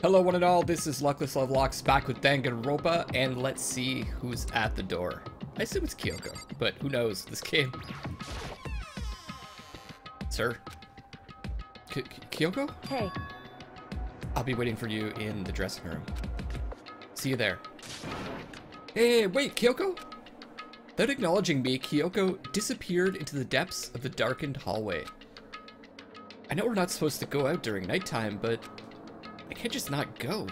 Hello one and all, this is Luckless Lovelocks back with Danganronpa, and let's see who's at the door. I assume it's Kyoko, but who knows, this game... Sir? K Kyoko? Hey, I'll be waiting for you in the dressing room. See you there. Hey, wait, Kyoko? Without acknowledging me, Kyoko disappeared into the depths of the darkened hallway. I know we're not supposed to go out during nighttime, but I can't just not go.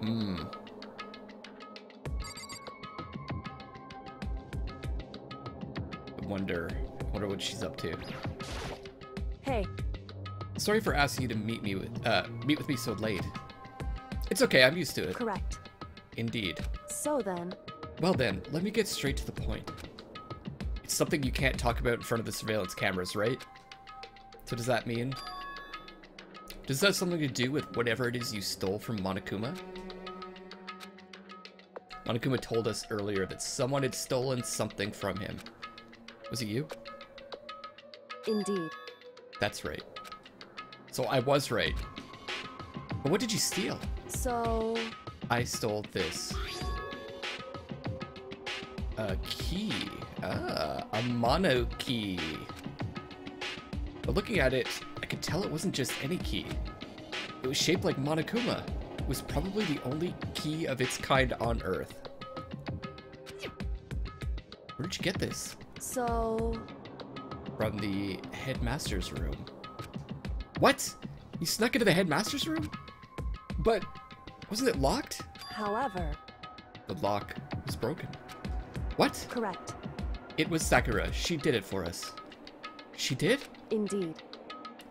Hmm. I wonder, I wonder what she's up to. hey, Sorry for asking you to meet me with, uh, meet with me so late. It's okay, I'm used to it. correct. Indeed. So then, Well then, let me get straight to the point. It's something you can't talk about in front of the surveillance cameras, right? So does that mean? Does that have something to do with whatever it is you stole from Monokuma? Monokuma told us earlier that someone had stolen something from him. Was it you? indeed, That's right. So I was right. But what did you steal? so I stole this. A key. Ah, a mono key. But looking at it, I could tell it wasn't just any key. It was shaped like Monokuma. It was probably the only key of its kind on Earth. Where did you get this? so From the headmaster's room. What? You snuck into the headmaster's room? But wasn't it locked? however, The lock was broken. What? correct. It was Sakura. She did it for us. She did? Indeed,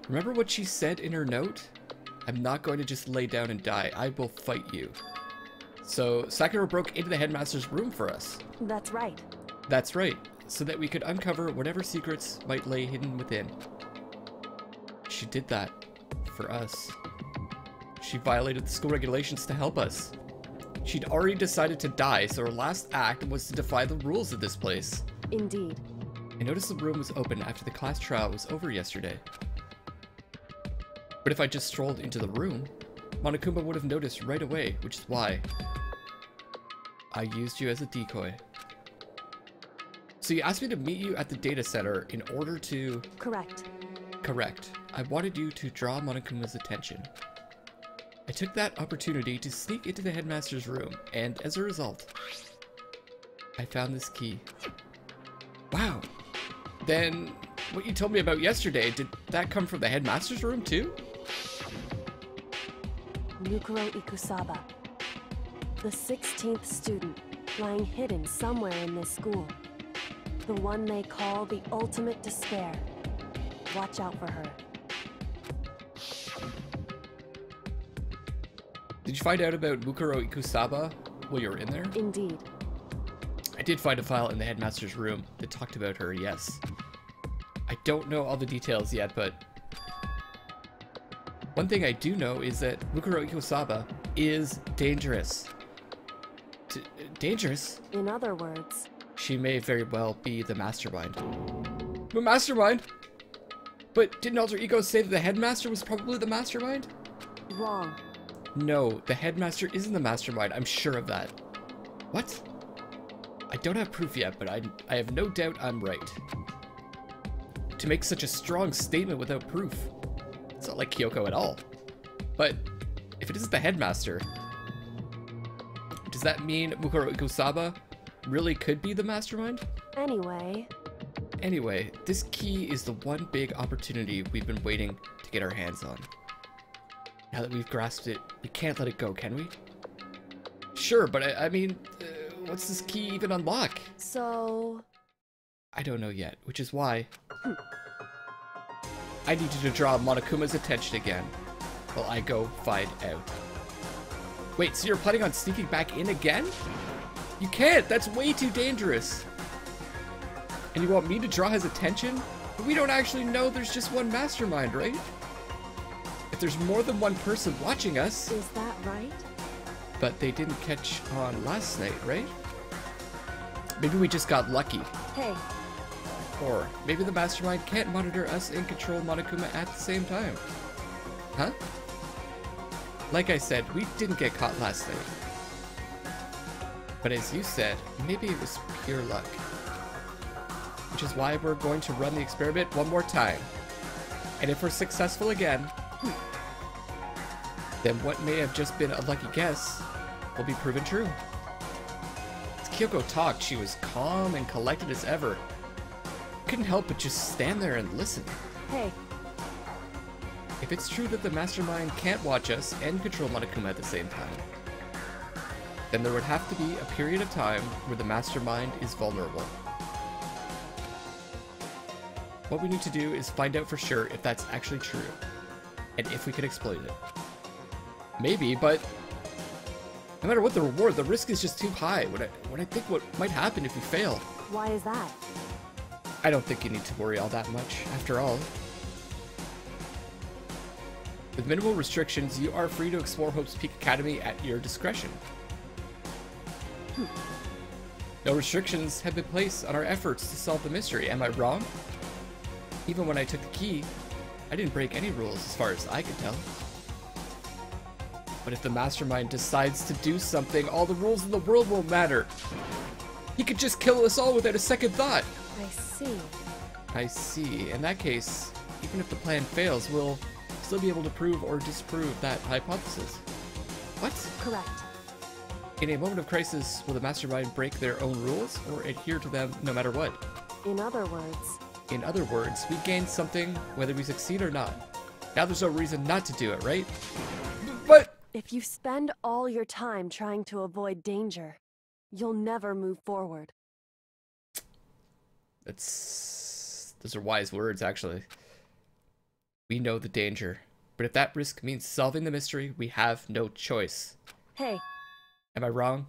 Remember what she said in her note? I'm not going to just lay down and die. I will fight you. So Sakura broke into the headmaster's room for us. that's right. That's right, so that we could uncover whatever secrets might lay hidden within. She did that for us. She violated the school regulations to help us. She'd already decided to die, so her last act was to defy the rules of this place. Indeed, I noticed the room was open after the class trial was over yesterday. But if I just strolled into the room, Monokuma would have noticed right away, which is why I used you as a decoy. So you asked me to meet you at the data center in order to... correct. Correct. I wanted you to draw Monokuma's attention. I took that opportunity to sneak into the headmaster's room, and as a result, I found this key. Wow. Then, what you told me about yesterday, did that come from the headmaster's room too? Mukuro Ikusaba, the 16th student, lying hidden somewhere in this school. The one they call the ultimate despair. Watch out for her. Did you find out about Mukuro Ikusaba while you were in there? Indeed, I did find a file in the headmaster's room that talked about her, yes. I don't know all the details yet, but one thing I do know is that Mukuro Ikusaba is dangerous. D- dangerous? in other words, She may very well be the mastermind. The mastermind? But didn't Alter Ego say that the headmaster was probably the mastermind? wrong. No, the headmaster isn't the mastermind. I'm sure of that. What? I don't have proof yet, but I, I have no doubt I'm right. To make such a strong statement without proof. It's not like Kyoko at all. But if it isn't the headmaster, does that mean Mukuro Ikusaba really could be the mastermind? Anyway, Anyway, this key is the one big opportunity we've been waiting to get our hands on. Now that we've grasped it, we can't let it go, can we? Sure, but I, I mean, what's this key even unlock? so I don't know yet, which is why I need you to draw Monokuma's attention again while I go find out. Wait, so you're planning on sneaking back in again? You can't, that's way too dangerous. And you want me to draw his attention? But we don't actually know there's just one mastermind, right? If there's more than one person watching us, is that right? But they didn't catch on last night, right? Maybe we just got lucky. Hey, Or maybe the mastermind can't monitor us and control Monokuma at the same time. Huh? Like I said, we didn't get caught last night. But as you said, maybe it was pure luck. Which is why we're going to run the experiment one more time. And if we're successful again, then what may have just been a lucky guess will be proven true. As Kyoko talked, she was calm and collected as ever. Couldn't help but just stand there and listen. Hey, If it's true that the mastermind can't watch us and control Monokuma at the same time, then there would have to be a period of time where the mastermind is vulnerable. What we need to do is find out for sure if that's actually true, and if we can exploit it. Maybe, but no matter what the reward, the risk is just too high. What I, when I think what might happen if we fail, why is that? I don't think you need to worry all that much, after all. With minimal restrictions, you are free to explore Hope's Peak Academy at your discretion. Hmm. No restrictions have been placed on our efforts to solve the mystery, am I wrong? Even when I took the key, I didn't break any rules as far as I could tell. But if the mastermind decides to do something, all the rules in the world won't matter. He could just kill us all without a second thought. I see. I see. In that case, even if the plan fails, we'll still be able to prove or disprove that hypothesis. What? Correct. In a moment of crisis, will the mastermind break their own rules or adhere to them no matter what? In other words, In other words, we gain something whether we succeed or not. Now there's no reason not to do it, right? If you spend all your time trying to avoid danger, you'll never move forward. that's those are wise words actually. We know the danger, but if that risk means solving the mystery, we have no choice. Hey, Am I wrong?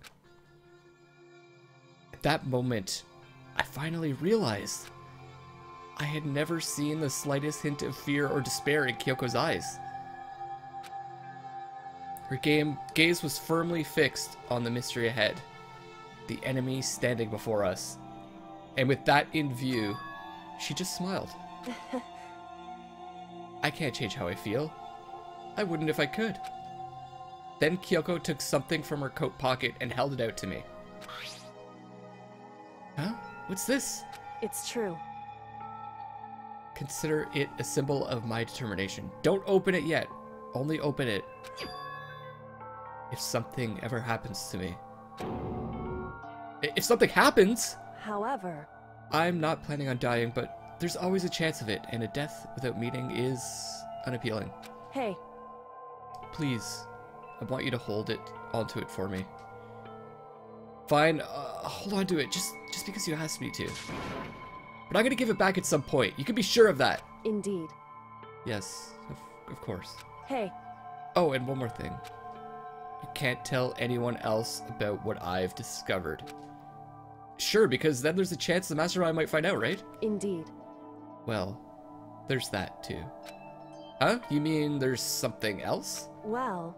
At that moment, I finally realized I had never seen the slightest hint of fear or despair in Kyoko's eyes. Her game gaze was firmly fixed on the mystery ahead, the enemy standing before us. And with that in view, she just smiled. I can't change how I feel. I wouldn't if I could. Then Kyoko took something from her coat pocket and held it out to me. Huh? What's this? it's true. Consider it a symbol of my determination. Don't open it yet. Only open it if something ever happens to me. If something happens, However, I'm not planning on dying, but there's always a chance of it, and a death without meaning is unappealing. hey, Please, I want you to hold it onto it for me. Fine, uh, hold on to it just just because you asked me to. But I'm gonna give it back at some point. You can be sure of that. indeed. Yes, of, of course. Hey, Oh, and one more thing. You can't tell anyone else about what I've discovered. Sure, because then there's a chance the mastermind might find out, right? indeed. Well, there's that too. Huh? You mean there's something else? Well,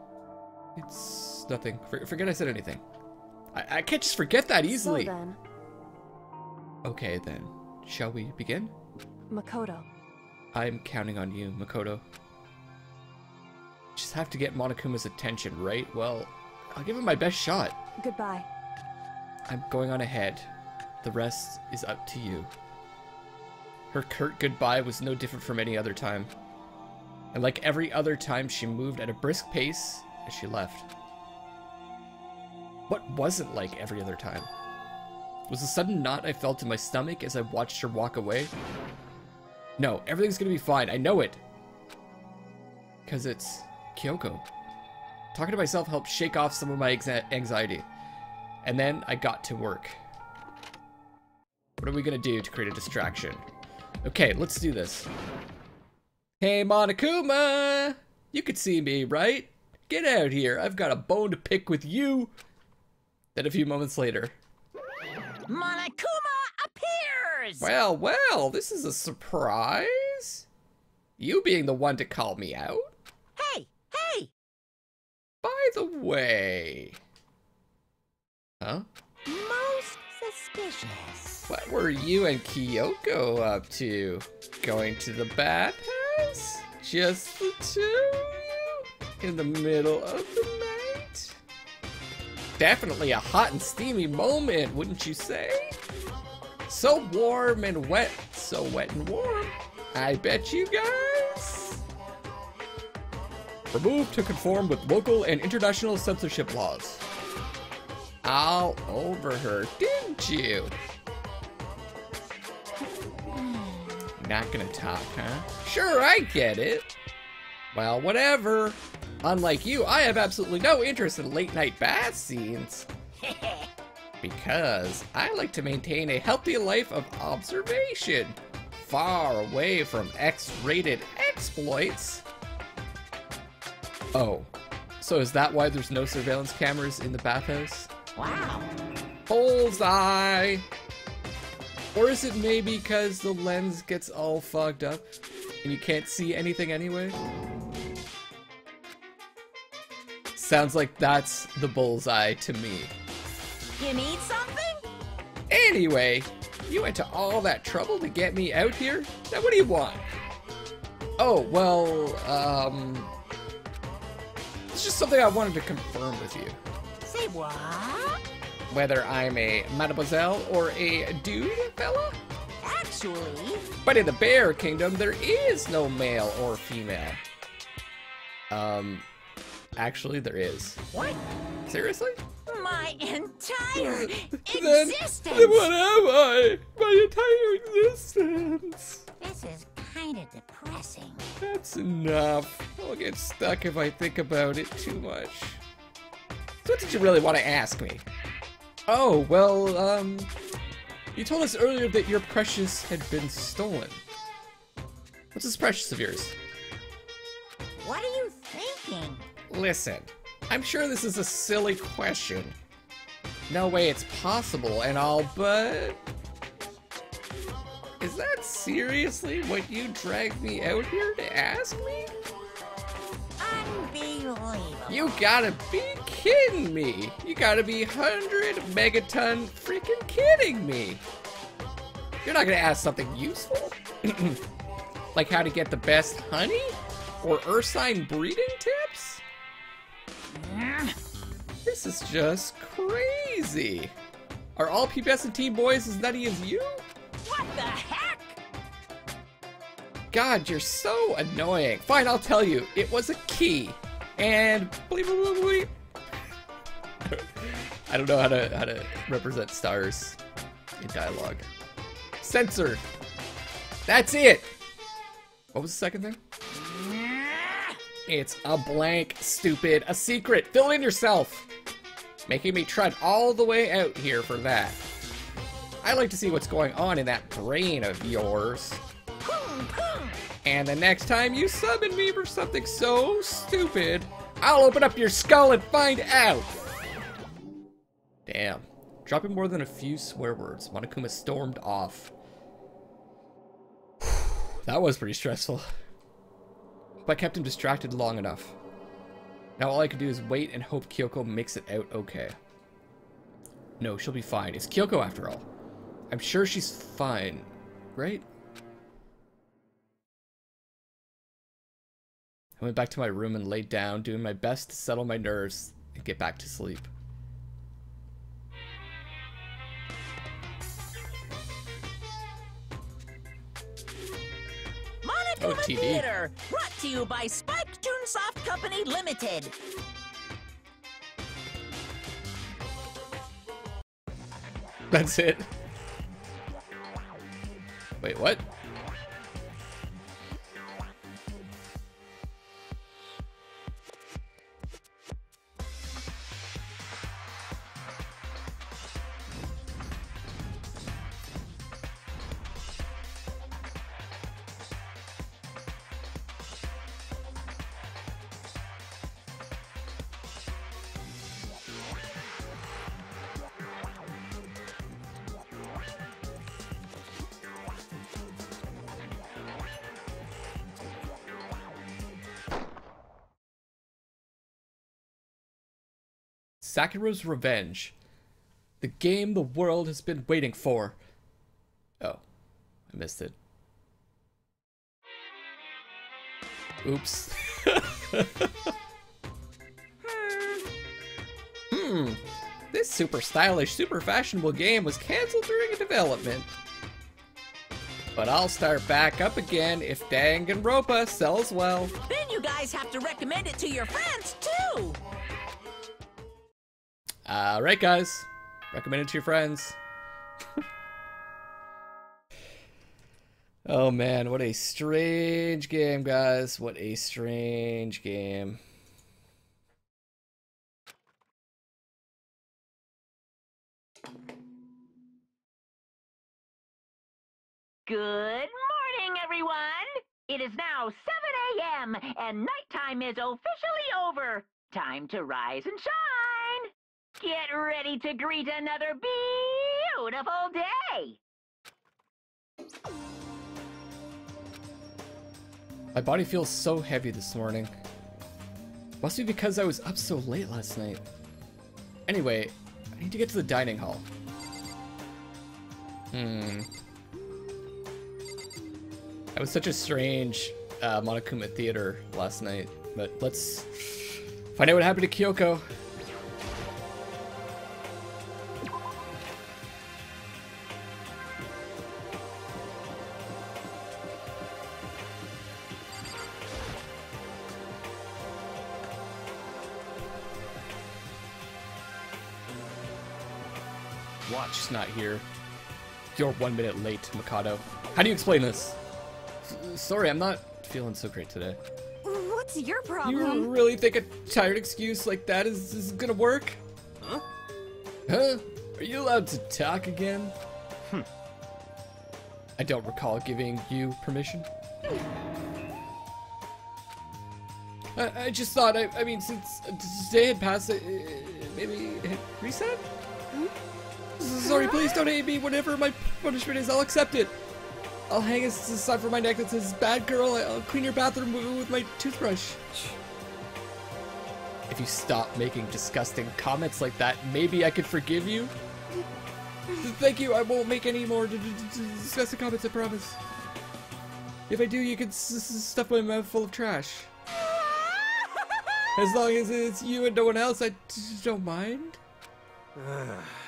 It's nothing. For, forget I said anything. I, I can't just forget that easily. so then, okay, then. Shall we begin? Makoto. I'm counting on you, Makoto. Just have to get Monokuma's attention, right? Well, I'll give it my best shot. Goodbye. I'm going on ahead. The rest is up to you. Her curt goodbye was no different from any other time. And like every other time, she moved at a brisk pace as she left. What wasn't like every other time? Was the sudden knot I felt in my stomach as I watched her walk away? No, everything's gonna be fine. I know it. Because it's Kyoko. Talking to myself helped shake off some of my anxiety. And then I got to work. What are we gonna do to create a distraction? Okay, let's do this. Hey, Monokuma! You could see me, right? Get out here. I've got a bone to pick with you. Then a few moments later. Monokuma appears! Well, well, this is a surprise. You being the one to call me out. Hey, hey! By the way. Huh? Most suspicious. What were you and Kyoko up to? Going to the bathhouse? Just the two of you? In the middle of the night? Definitely a hot and steamy moment, wouldn't you say? So warm and wet, so wet and warm. I bet you guys. Removed to conform with local and international censorship laws. All over her, didn't you? Not gonna talk, huh? Sure, I get it. Well, whatever. Unlike you, I have absolutely no interest in late night bath scenes. Because I like to maintain a healthy life of observation, far away from X rated exploits. Oh, so is that why there's no surveillance cameras in the bathhouse? wow. Bullseye! Or is it maybe because the lens gets all fogged up and you can't see anything anyway? Sounds like that's the bullseye to me. You need something? Anyway, you went to all that trouble to get me out here? Now what do you want? Oh, well, um... Something I wanted to confirm with you. Say what? Whether I'm a mademoiselle or a dude, fella? Actually, But in the bear kingdom, there is no male or female. Um, actually, there is. what? Seriously? My entire Then, existence. then what am I? My entire existence. This is kind of depressing. That's enough. I'll get stuck if I think about it too much. So what did you really want to ask me? Oh, well, um, you told us earlier that your precious had been stolen. What's this precious of yours? What are you thinking? Listen, I'm sure this is a silly question. No way it's possible and all, but... Is that seriously what you dragged me out here to ask me? You gotta be kidding me! You gotta be 100 megaton freaking kidding me! You're not gonna ask something useful? like how to get the best honey? Or Ursine breeding tips? This is just crazy! Are all PBS and Teen Boys as nutty as you? What the heck? God, you're so annoying. Fine, I'll tell you. It was a key. And bleep, bleep, bleep. I don't know how to how to represent stars in dialogue. Censored. That's it. What was the second thing? It's a blank, stupid, a secret. Fill in yourself. Making me tread all the way out here for that. I like to see what's going on in that brain of yours. And the next time you summon me for something so stupid, I'll open up your skull and find out! Damn. Dropping more than a few swear words, Monokuma stormed off. that was pretty stressful. But I kept him distracted long enough. Now all I can do is wait and hope Kyoko makes it out okay. No, she'll be fine. It's Kyoko after all. I'm sure she's fine, right? I went back to my room and laid down, doing my best to settle my nerves and get back to sleep. Monokuma Oh, Theater, brought to you by Spike Chunsoft Company Limited. That's it. Wait, what? Sakuro's Revenge. The game the world has been waiting for. Oh, I missed it. Oops. hmm. This super stylish, super fashionable game was cancelled during development. But I'll start back up again if Danganronpa sells well. Then you guys have to recommend it to your friends, too! Alright, guys. Recommend it to your friends. oh man, what a strange game, guys. What a strange game. Good morning, everyone! It is now 7 a.m., and nighttime is officially over. Time to rise and shine! Get ready to greet another beautiful day! My body feels so heavy this morning. Must be because I was up so late last night. Anyway, I need to get to the dining hall. Hmm. That was such a strange uh, Monokuma theater last night, but let's find out what happened to Kyoko. Watch, she's not here. You're one minute late, Makoto. How do you explain this? S- sorry, I'm not feeling so great today. What's your problem? You really think a tired excuse like that is, is gonna work? Huh? Huh? Are you allowed to talk again? Hmm. I don't recall giving you permission. I, I just thought, I, I mean, since today had passed, uh, maybe hit reset? Sorry, please don't hate me. Whatever my punishment is, I'll accept it. I'll hang a s- sign for my neck that says, Bad girl, I'll clean your bathroom with my toothbrush. If you stop making disgusting comments like that, maybe I could forgive you? Thank you, I won't make any more d- d- d- disgusting comments, I promise. If I do, you can s- s- stuff my mouth full of trash. As long as it's you and no one else, I d- don't mind.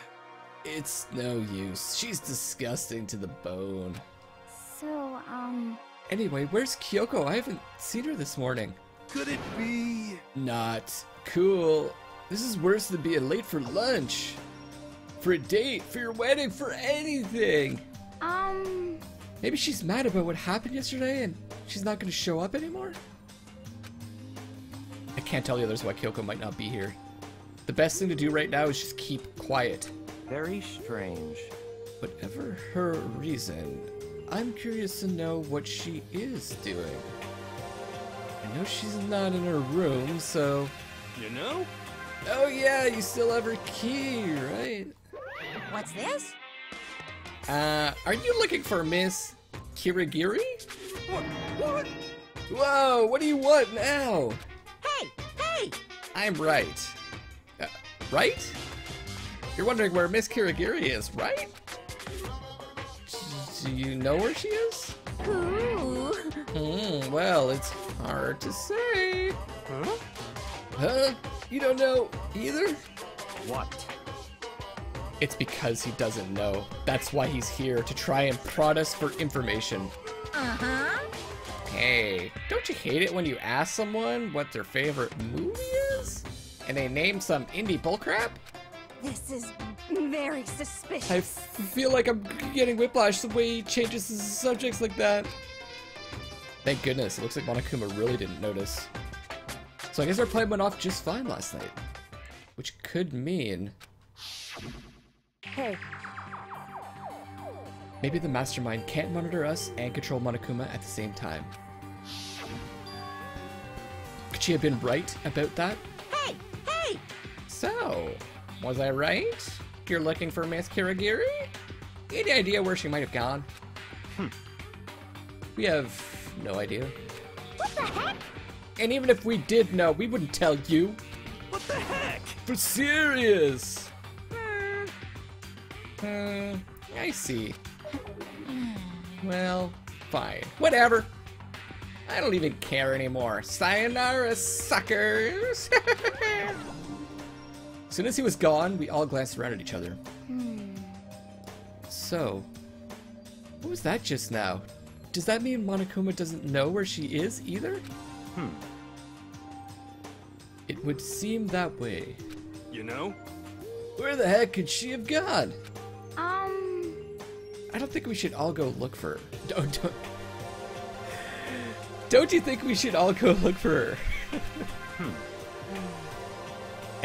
It's no use. She's disgusting to the bone. So, um, Anyway, where's Kyoko? I haven't seen her this morning. Could it be? Not cool. This is worse than being late for lunch. For a date, for your wedding, for anything. um, Maybe she's mad about what happened yesterday and she's not going to show up anymore? I can't tell the others why Kyoko might not be here. The best thing to do right now is just keep quiet. Very strange. Whatever her reason, I'm curious to know what she is doing. I know she's not in her room, so. You know? Oh, yeah, you still have her key, right? What's this? Uh, are you looking for Miss Kirigiri? What? What? Whoa, what do you want now? Hey, hey! I'm right. Uh, right? You're wondering where Miss Kirigiri is, right? Do you know where she is? Ooh. Hmm, well, it's hard to say. Huh? Huh? You don't know either? What? It's because he doesn't know. That's why he's here, to try and prod us for information. Uh-huh. Hey, don't you hate it when you ask someone what their favorite movie is? And they name some indie bullcrap? This is very suspicious. I f- feel like I'm getting whiplash the way he changes his subjects like that. Thank goodness, it looks like Monokuma really didn't notice. So I guess our plan went off just fine last night. Which could mean Hey, maybe the mastermind can't monitor us and control Monokuma at the same time. Could she have been right about that? Hey, hey! So, was I right? You're looking for Miss Kirigiri? Any idea where she might have gone? Hmm. We have no idea. What the heck? And even if we did know, we wouldn't tell you. What the heck? For serious! Hmm. Uh, I see. Well, fine. Whatever. I don't even care anymore. Sayonara, suckers! as soon as he was gone, we all glanced around at each other. So, what was that just now? Does that mean Monokuma doesn't know where she is either? Hmm. It would seem that way. You know? Where the heck could she have gone? Um, I don't think we should all go look for her. Don't, don't, don't you think we should all go look for her?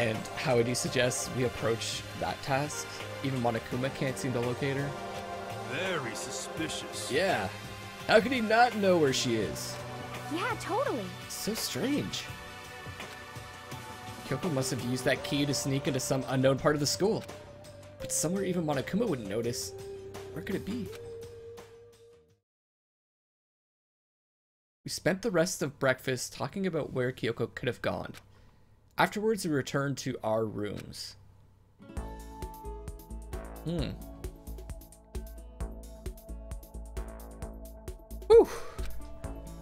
And how would you suggest we approach that task? Even Monokuma can't seem to locate her? Very suspicious. Yeah. How could he not know where she is? yeah, totally. So strange. Kyoko must have used that key to sneak into some unknown part of the school. But somewhere even Monokuma wouldn't notice. Where could it be? We spent the rest of breakfast talking about where Kyoko could have gone. Afterwards, we returned to our rooms. Hmm. Whew.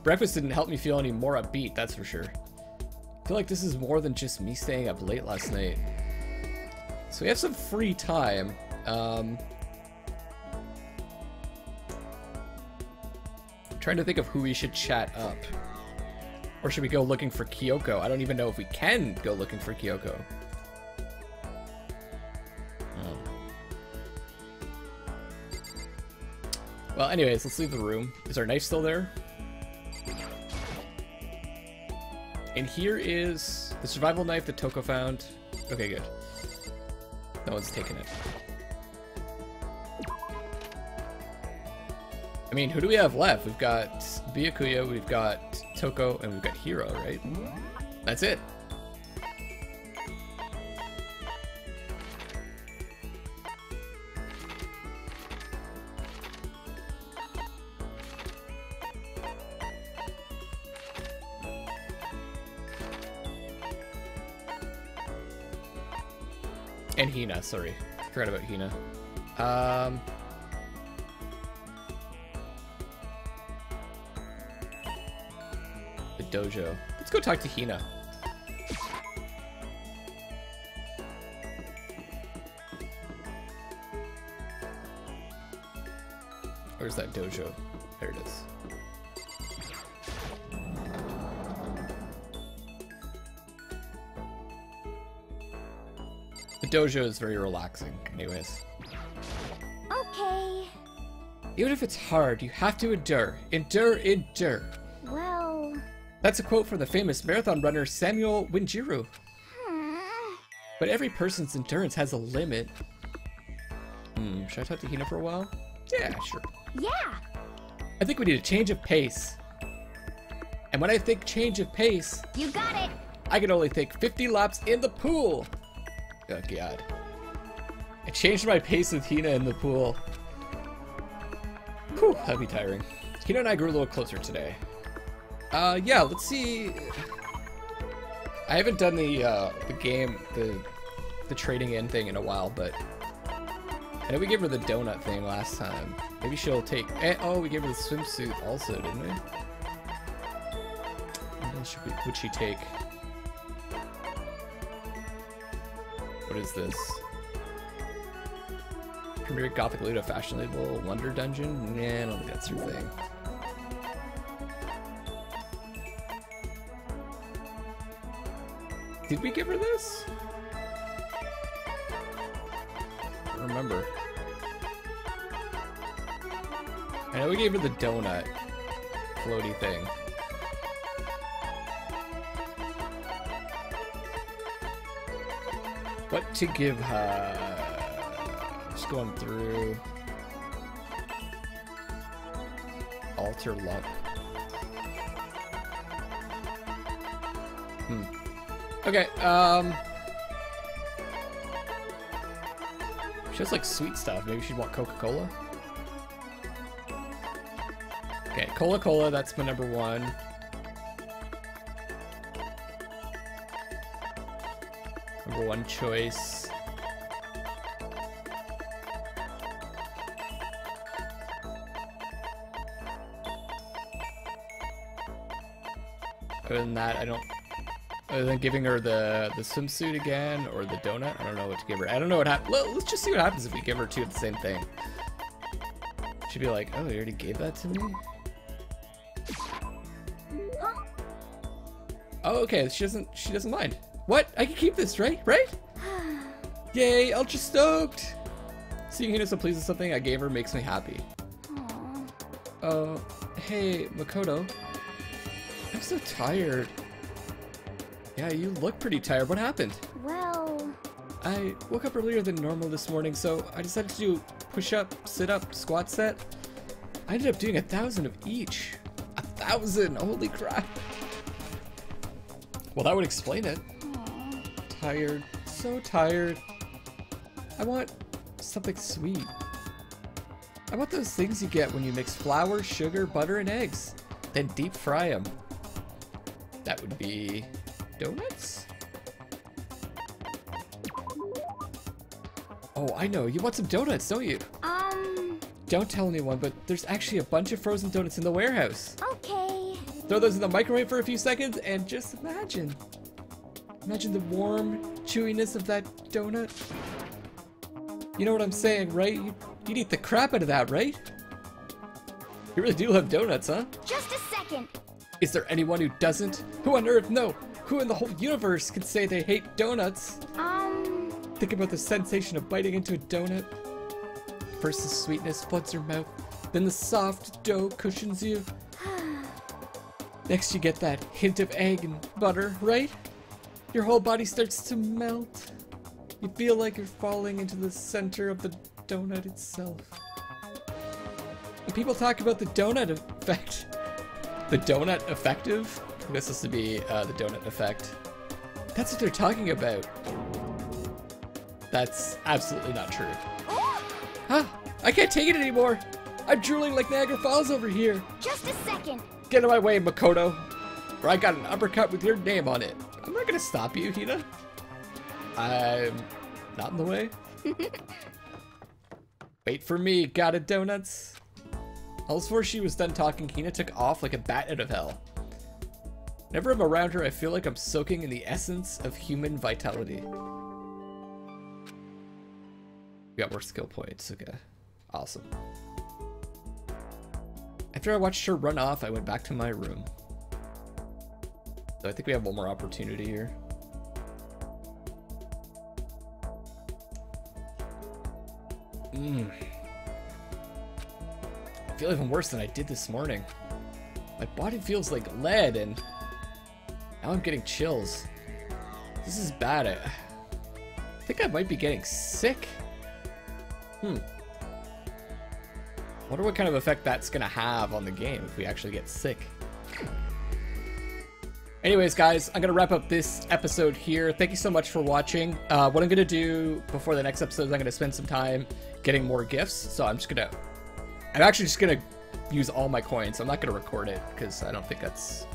Breakfast didn't help me feel any more upbeat, that's for sure. I feel like this is more than just me staying up late last night. So we have some free time. Um, I'm trying to think of who we should chat up. Or should we go looking for Kyoko? I don't even know if we can go looking for Kyoko. Oh. Well, anyways, let's leave the room. Is our knife still there? And here is the survival knife that Toko found. Okay, good. No one's taken it. I mean, who do we have left? We've got Byakuya, we've got Toko, and we've got Hiro, right? That's it. And Hina, sorry. Forgot about Hina. Um... dojo. Let's go talk to Hina. Where's that dojo? There it is. The dojo is very relaxing, anyways. Okay. Even if it's hard, you have to endure. Endure, endure. That's a quote from the famous marathon runner Samuel Wanjiru. But every person's endurance has a limit. Hmm, should I talk to Hina for a while? Yeah, sure. yeah. I think we need a change of pace. And when I think change of pace, You got it. I can only think 50 laps in the pool. Oh god. I changed my pace with Hina in the pool. Whew, that'd be tiring. Hina and I grew a little closer today. Uh, yeah, let's see. I haven't done the uh, the game, the the trading in thing in a while, but I know we gave her the donut thing last time. Maybe she'll take. Eh, oh, we gave her the swimsuit also, didn't we? What else we, would she take? What is this? Premier Gothic Ludo Fashion Label Wonder Dungeon? Nah, I don't think that's her thing. Did we give her this? Remember. I know we gave her the donut floaty thing. What to give her? Just going through. Alter lump. Hmm. Okay, um... She has, like, sweet stuff. Maybe she'd want Coca-Cola? Okay, Cola-Cola, that's my number one. Number one choice. Other than that, I don't other than giving her the the swimsuit again or the donut, I don't know what to give her. I don't know what happens. Let's just see what happens if we give her two of the same thing. She'd be like, "Oh, you already gave that to me." Oh, okay. She doesn't. She doesn't mind. What? I can keep this, right? Right? Yay! Ultra stoked. Seeing Hina so pleased with something I gave her makes me happy. Aw. Uh, hey, Makoto. I'm so tired. Yeah, you look pretty tired. What happened? Well, I woke up earlier than normal this morning, so I decided to do push up, sit up, squat set. I ended up doing a thousand of each. A thousand! Holy crap! Well, that would explain it. aw. Tired. So tired. I want something sweet. I want those things you get when you mix flour, sugar, butter, and eggs. Then deep fry them. That would be donuts? Oh, I know. You want some donuts, don't you? um, Don't tell anyone, but there's actually a bunch of frozen donuts in the warehouse. okay. Throw those in the microwave for a few seconds and just imagine. Imagine the warm chewiness of that donut. You know what I'm saying, right? You, you'd eat the crap out of that, right? You really do love donuts, huh? Just a second. Is there anyone who doesn't? Who on earth, no, who in the whole universe can say they hate donuts? Um, Think about the sensation of biting into a donut. First the sweetness floods your mouth, then the soft dough cushions you. Next you get that hint of egg and butter, right? Your whole body starts to melt. You feel like you're falling into the center of the donut itself. And people talk about the donut effect. The donut effective? This is to be uh, the donut effect. That's what they're talking about. That's absolutely not true. Huh? I can't take it anymore. I'm drooling like Niagara Falls over here. just a second. Get out of my way, Makoto. Or I got an uppercut with your name on it. I'm not gonna stop you, Hina. I'm not in the way. Wait for me, got it, donuts. Before she was done talking, Hina took off like a bat out of hell. Whenever I'm around her, I feel like I'm soaking in the essence of human vitality. We got more skill points, okay. Awesome. After I watched her run off, I went back to my room. So I think we have one more opportunity here. Mmm. I feel even worse than I did this morning. My body feels like lead and now I'm getting chills. This is bad. I, think I might be getting sick. Hmm. Wonder what kind of effect that's gonna have on the game if we actually get sick. Anyways, guys, I'm gonna wrap up this episode here. Thank you so much for watching. Uh, what I'm gonna do before the next episode is I'm gonna spend some time getting more gifts. So I'm just gonna, I'm actually just gonna use all my coins. I'm not gonna record it because I don't think that's,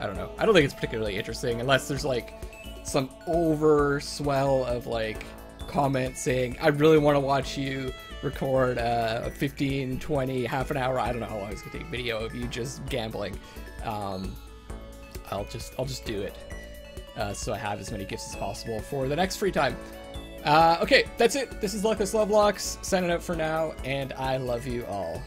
I don't know. I don't think it's particularly interesting unless there's like some over swell of like comments saying, I really want to watch you record uh, a 15, 20, half an hour, I don't know how long it's gonna take video of you just gambling. Um, I'll just I'll just do it. Uh, so I have as many gifts as possible for the next free time. Uh, okay, that's it. This is Luckless Lovelocks signing out for now, and I love you all.